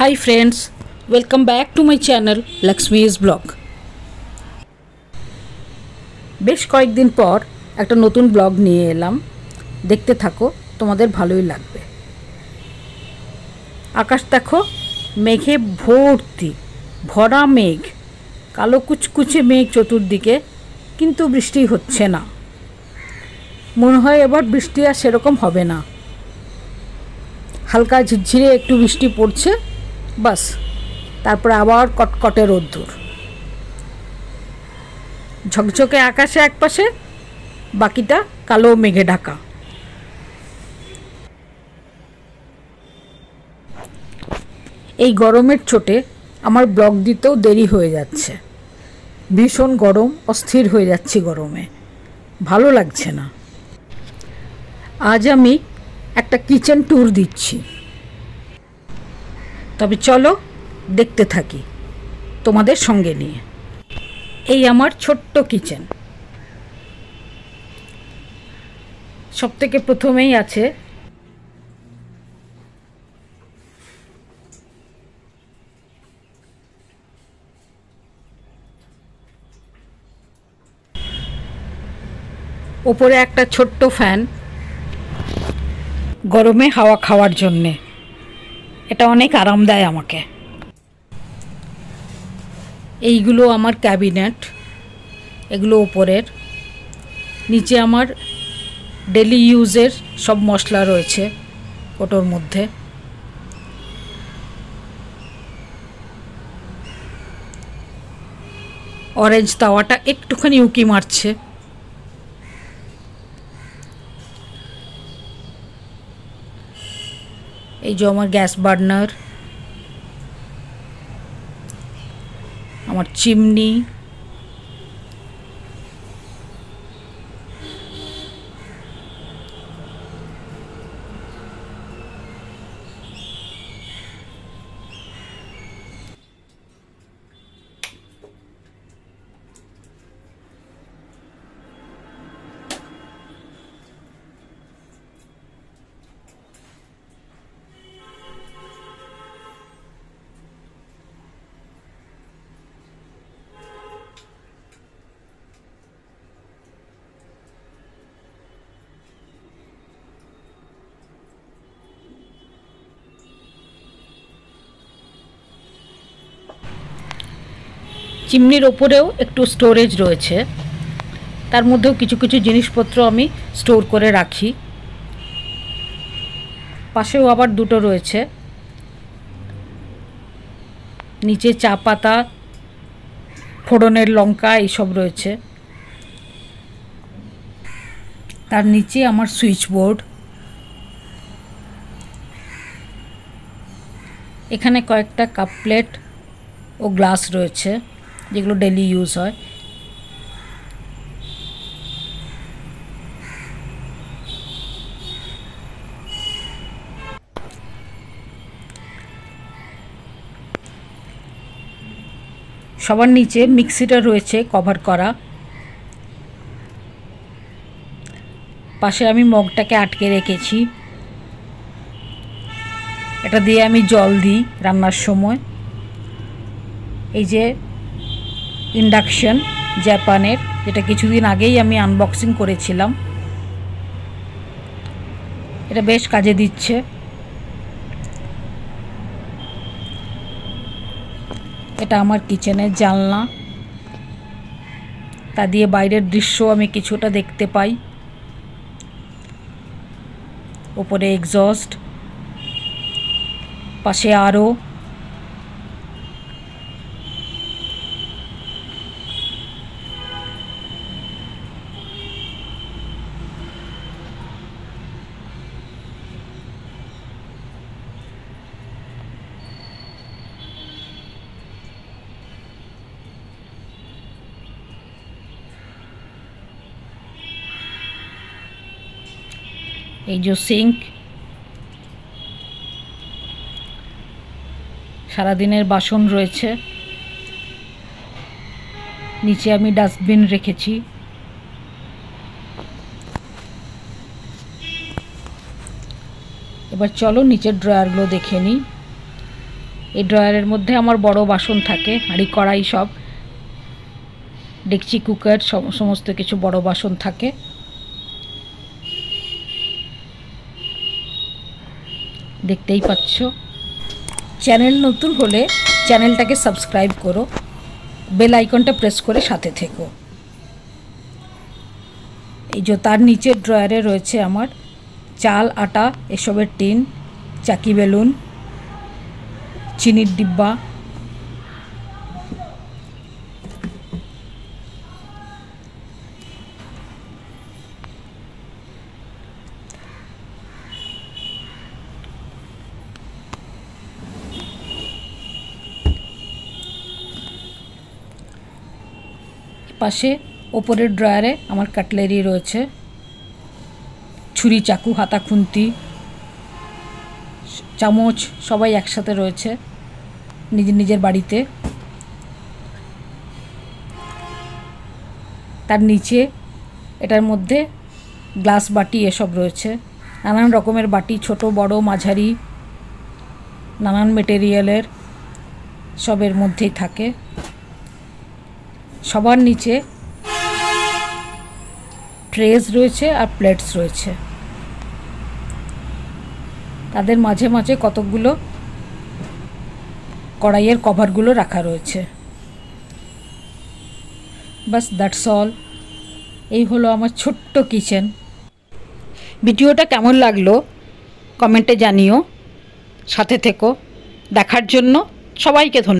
Hi friends welcome back to my channel Lakshmi's vlog বেশ কয়েকদিন পর একটা নতুন ব্লগ নিয়ে এলাম। দেখতে থাকো, তোমাদের ভালোই লাগবে। আকাশ দেখো, মেঘে ভর্তি, ভরা মেঘ, কালো কুচকুচে মেঘ চতুর্দিকে, কিন্তু বৃষ্টি হচ্ছে না। মনে হয় এবার বৃষ্টি আর সেরকম হবে না। হালকা ঝিরঝিরে একটু বৃষ্টি পড়ছে বাস, তারপরে আবার কটকটে রোদ্দুর। ঝকঝকে আকাশে এক পাশে বাকিটা কালো মেঘে ঢাকা। এই গরমের চোটে আমার ব্লগ দিতেও দেরি হয়ে যাচ্ছে। ভীষণ গরম, অস্থির হয়ে যাচ্ছি গরমে। ভালো লাগছে না। আজ আমি একটা কিচেন ট্যুর দিচ্ছি। তবে চলো দেখতে থাকি তোমাদের সঙ্গে নিয়ে। এই আমার ছোট্ট কিচেন। সব থেকে প্রথমেই আছে ওপরে একটা ছোট্ট ফ্যান, গরমে হাওয়া খাওয়ার জন্যে। এটা অনেক আরাম দেয় আমাকে। এইগুলো আমার ক্যাবিনেট, এগুলো ওপরের নিচে আমার ডেলি ইউজের সব মশলা রয়েছে ওটোর মধ্যে। অরেঞ্জ তাওয়াটা একটুখানি উকি মারছে। এই যে আমার গ্যাস বার্নার আমার চিমনি চিমনির ওপরেও একটু স্টোরেজ রয়েছে। তার মধ্যেও কিছু কিছু জিনিসপত্র আমি স্টোর করে রাখি। পাশেও আবার দুটো রয়েছে। নিচে চা পাতা, ফোড়নের লঙ্কা এইসব রয়েছে। তার নিচে আমার সুইচ বোর্ড এখানে কয়েকটা কাপ প্লেট ও গ্লাস রয়েছে। যেগুলো ডেলি ইউজ হয়। সবার নিচে মিক্সিটা রয়েছে কভার করা। পাশে আমি মগটাকে আটকে রেখেছি। এটা দিয়ে আমি জল দিই রান্নার সময়। এই যে ইন্ডাকশন জাপানের, যেটা কিছুদিন আগেই আমি আনবক্সিং করেছিলাম। এটা বেশ কাজে দিচ্ছে। এটা আমার কিচেনের জানলা। তা দিয়ে বাইরের দৃশ্য আমি কিছুটা দেখতে পাই। ওপরে এক্সস্ট পাশে আরও এই যে সিঙ্ক সারাদিনের বাসন রয়েছে। নিচে আমি ডাস্টবিন রেখেছি। এবার চলো নিচের ড্রয়ারগুলো দেখে নিই। এই ড্রয়ারের মধ্যে আমার বড় বাসন থাকে, হাঁড়ি, কড়াই সব। ডেকচি, কুকার সম- সমস্ত কিছু বড় বাসন থাকে। দেখতেই পাচ্ছ। চ্যানেল নতুন হলে চ্যানেলটাকে সাবস্ক্রাইব করো, বেল আইকনটা প্রেস করে সাথে থেকো। এই যে তার নিচের ড্রয়ারে রয়েছে আমার চাল, আটা, এসবের টিন, চাকি বেলুন, চিনির ডিব্বা পাশে, ওপরের ড্রয়ারে আমার কাটলেরি রয়েছে। ছুরি, চাকু, হাতা, খুন্তি, চামচ সবাই একসাথে রয়েছে নিজের নিজের বাড়িতে। তার নিচে এটার মধ্যে গ্লাস বাটি এসব রয়েছে। নানান রকমের বাটি, ছোট, বড়, মাঝারি, নানান মেটেরিয়ালের সবের মধ্যেই থাকে। সবার নিচে ট্রেস রয়েছে আর প্লেটস রয়েছে। তাদের মাঝে মাঝে কতকগুলো কড়াইয়ের কভারগুলো রাখা রয়েছে। বাস দ্যাটস অল এই হলো আমার ছোট্ট কিচেন ভিডিওটা কেমন লাগল কমেন্টে জানিও। সাথে থেকো। দেখার জন্য সবাইকে ধন্যবাদ।